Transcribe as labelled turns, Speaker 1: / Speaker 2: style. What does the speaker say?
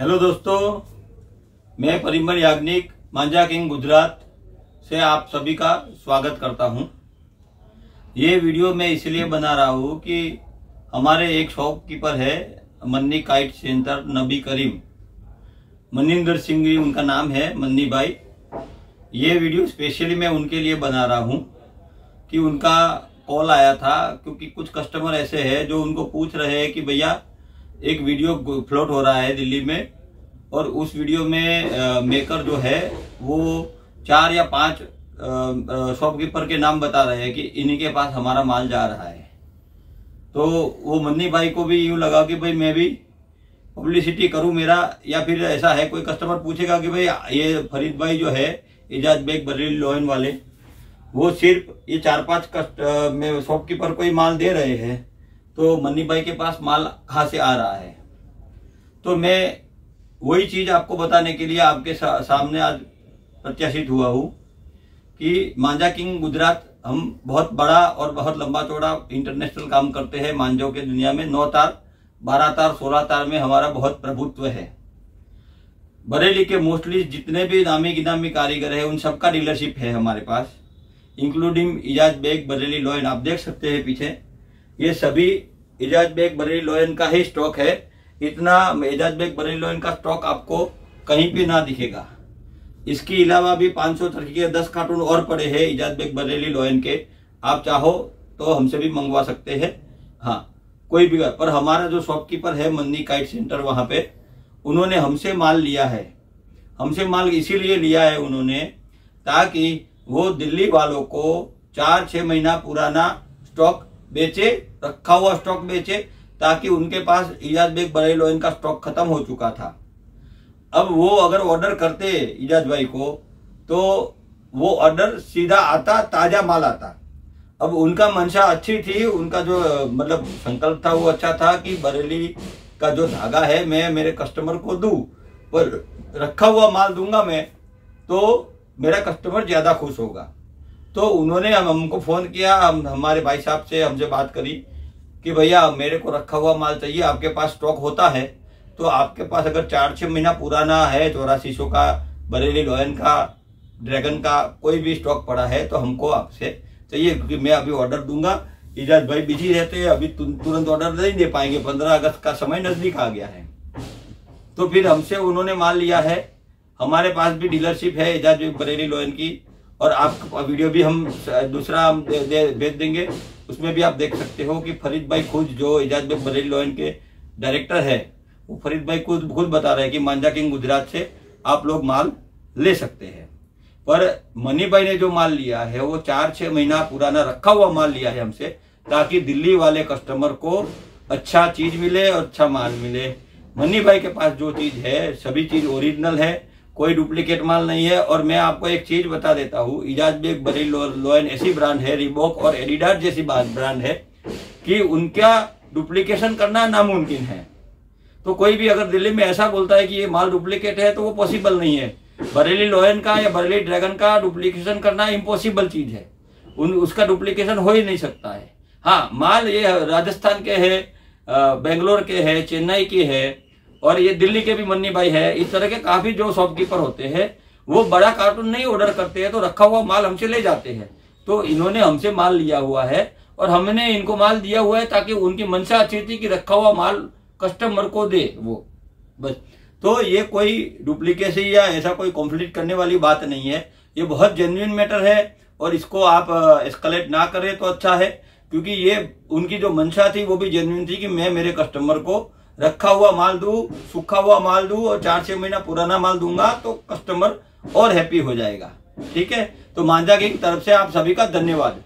Speaker 1: Hello दोस्तों, मैं Parimal Yagnik, Manjha king Gujarat से आप सभी का स्वागत करता हूँ। ये वीडियो मैं इसलिए बना रहा हूँ कि हमारे एक शॉपकीपर है, मन्नी काइट सेंटर, नबी करीम मनिंदर सिंह जी उनका नाम है मन्नी भाई ये वीडियो स्पेशली मैं उनके लिए बना रहा हूँ कि उनका कॉल आया था, क्योंकि कुछ कस्टमर ऐसे हैं जो उनको पूछ रहे हैं कि भैया एक वीडियो फ्लोट हो रहा है दिल्ली में और उस वीडियो में आ, मेकर जो है वो चार या पाँच शॉपकीपर के नाम बता रहे हैं कि इन्हीं के पास हमारा माल जा रहा है। तो वो मन्नी भाई को भी यूँ लगा कि भाई मैं भी पब्लिसिटी करूँ मेरा या फिर ऐसा है कोई कस्टमर पूछेगा कि भाई ये फरीद भाई जो है इजाज बेग बरेली लोहन वाले वो सिर्फ़ ये चार पाँच कस्ट में शॉपकीपर को ही माल दे रहे हैं। तो मन्नी भाई के पास माल कहा से आ रहा है। तो मैं वही चीज़ आपको बताने के लिए आपके सामने आज प्रत्याशित हुआ हूँ कि मांझा किंग गुजरात हम बहुत बड़ा और बहुत लंबा चौड़ा इंटरनेशनल काम करते हैं मांझों के दुनिया में। नौ तार, बारह तार, सोलह तार में हमारा बहुत प्रभुत्व है। बरेली के मोस्टली जितने भी नामी गिनामी कारीगर है, उन सबका डीलरशिप है हमारे पास, including Ijaz bag, Bareilly lion आप देख सकते हैं पीछे। ये सभी इजाज बेग बरेली लोयन का ही स्टॉक है। इतना एजाज बेग बरेली लोयन का स्टॉक आपको कहीं भी ना दिखेगा। इसके अलावा भी 500 तरह के दस कार्टून और पड़े हैं इजाज बेग बरेली लोयन के। आप चाहो तो हमसे भी मंगवा सकते हैं। हाँ कोई भी पर हमारा जो शॉपकीपर है, मन्नी काइट सेंटर वहाँ पे, उन्होंने हमसे माल लिया है। हमसे माल इसीलिए लिया है उन्होंने ताकि वो दिल्ली वालों को चार छह महीना पुराना स्टॉक बेचे, रखा हुआ स्टॉक बेचे, ताकि उनके पास इजाज बेग बरेलो इनका स्टॉक खत्म हो चुका था। अब वो अगर ऑर्डर करते इजाज भाई को तो वो ऑर्डर सीधा आता, ताज़ा माल आता। अब उनका मंशा अच्छी थी, उनका जो मतलब संकल्प था वो अच्छा था कि बरेली का जो धागा है, मैं मेरे कस्टमर को दू, पर रखा हुआ माल दूँगा मैं तो मेरा कस्टमर ज़्यादा खुश होगा। तो उन्होंने हम हमको फ़ोन किया, हम हमारे भाई साहब से हमसे बात करी कि भैया, मेरे को रखा हुआ माल चाहिए, आपके पास स्टॉक होता है तो आपके पास अगर चार छह महीना पुराना है चौरासी सौ का, बरेली लोयन का, ड्रैगन का कोई भी स्टॉक पड़ा है तो हमको आपसे चाहिए, क्योंकि मैं अभी ऑर्डर दूँगा। इजाज भाई बिज़ी रहते हैं, अभी तुरंत ऑर्डर नहीं दे पाएँगे, पंद्रह अगस्त का समय नज़दीक आ गया है। तो फिर हमसे उन्होंने माल लिया है। हमारे पास भी डीलरशिप है, इजाज बरेली लोयन की। और आप वीडियो भी हम, दूसरा भेज देंगे। उसमें भी आप देख सकते हो कि फरीद भाई खुद जो इजाज बेग बरेली लोयन के डायरेक्टर है, वो फरीद भाई खुद खुद बता रहे हैं कि मांझा किंग गुजरात से आप लोग माल ले सकते हैं। पर मनी भाई ने जो माल लिया है, वो चार छह महीना पुराना रखा हुआ माल लिया है हमसे, ताकि दिल्ली वाले कस्टमर को अच्छा चीज़ मिले और अच्छा माल मिले। मनी भाई के पास जो चीज़ है, सभी चीज़ ओरिजिनल है कोई डुप्लीकेट माल नहीं है और मैं आपको एक चीज़ बता देता हूँ, इजाज बेग बरी लोयन ऐसी ब्रांड है रिबोक और एडिडास जैसी ब्रांड है कि उनका डुप्लीकेशन करना नामुमकिन है। तो कोई भी अगर दिल्ली में ऐसा बोलता है कि ये माल डुप्लीकेट है तो वो पॉसिबल नहीं है। बरेली लोयन का या बरेली ड्रैगन का डुप्लीकेशन करना इम्पॉसिबल चीज़ है। उन, उसका डुप्लीकेशन हो ही नहीं सकता है। हाँ माल ये राजस्थान के है बेंगलोर के है, चेन्नई के है और ये दिल्ली के भी मन्नी भाई है, इस तरह के काफ़ी जो शॉपकीपर होते हैं, वो बड़ा कार्टून नहीं ऑर्डर करते हैं तो रखा हुआ माल हमसे ले जाते हैं। तो इन्होंने हमसे माल लिया हुआ है और हमने इनको माल दिया हुआ है ताकि उनकी मंशा अच्छी थी कि रखा हुआ माल कस्टमर को दे वो। बस। तो ये कोई डुप्लीकेसी या ऐसा कोई कॉम्प्लीट करने वाली बात नहीं है। ये बहुत जेन्युन मैटर है और इसको आप एस्कलेट ना करें तो अच्छा है, क्योंकि ये उनकी जो मंशा थी वो भी जेन्यून थी कि मैं मेरे कस्टमर को रखा हुआ माल दू, सूखा हुआ माल दू और चार छह महीना पुराना माल दूँगा तो कस्टमर और हैप्पी हो जाएगा। ठीक है? तो मांझा की तरफ़ से आप सभी का धन्यवाद।